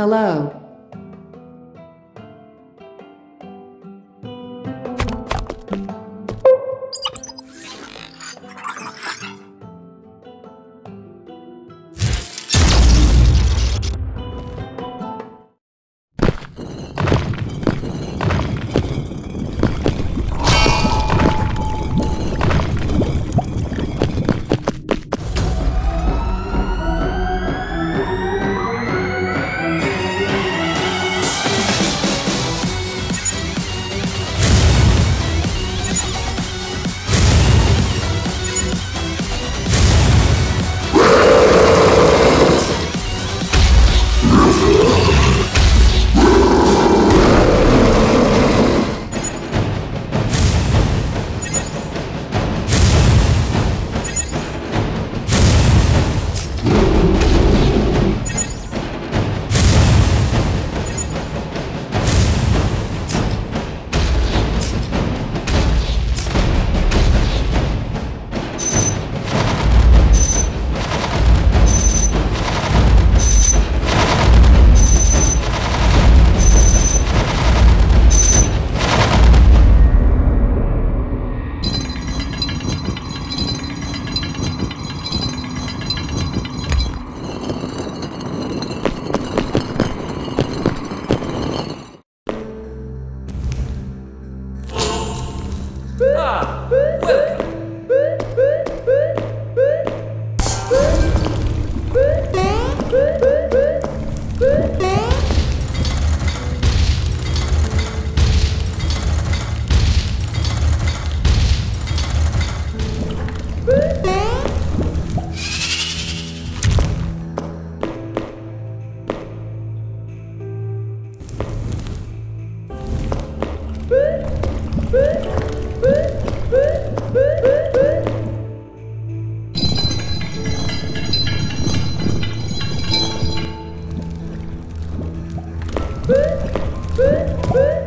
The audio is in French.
Hello. Woo!